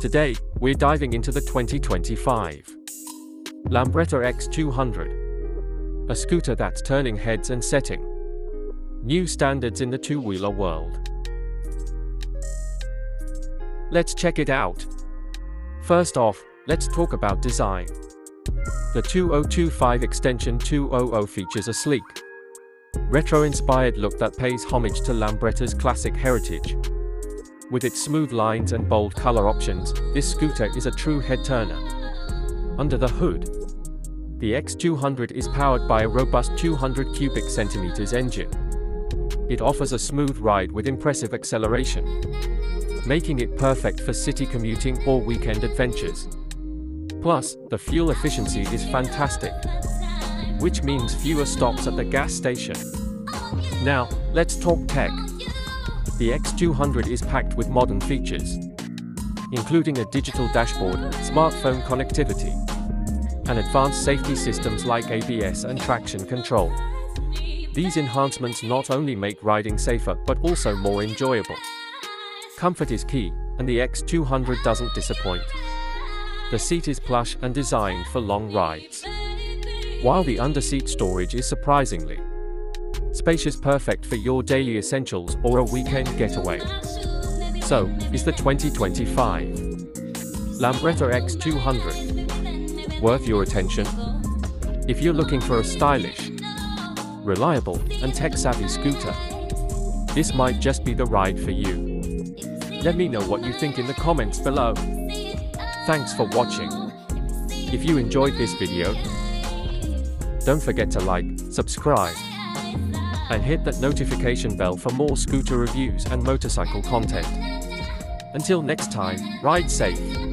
Today, we're diving into the 2025 Lambretta X200. A scooter that's turning heads and setting new standards in the two-wheeler world. Let's check it out. First off, let's talk about design. The 2025 Extension 200 features a sleek, retro-inspired look that pays homage to Lambretta's classic heritage. With its smooth lines and bold color options, this scooter is a true head-turner. Under the hood, the X200 is powered by a robust 200 cubic centimeters engine. It offers a smooth ride with impressive acceleration, making it perfect for city commuting or weekend adventures. Plus, the fuel efficiency is fantastic, which means fewer stops at the gas station. Now, let's talk tech. The X200 is packed with modern features, including a digital dashboard, smartphone connectivity, and advanced safety systems like ABS and traction control. These enhancements not only make riding safer but also more enjoyable. Comfort is key, and the X200 doesn't disappoint. The seat is plush and designed for long rides. While the underseat storage is surprisingly spacious perfect for your daily essentials or a weekend getaway. So, is the 2025 Lambretta X200 worth your attention? If you're looking for a stylish, reliable, and tech-savvy scooter, this might just be the ride for you. Let me know what you think in the comments below. Thanks for watching. If you enjoyed this video, don't forget to like, subscribe, and hit that notification bell for more scooter reviews and motorcycle content. Until next time, ride safe.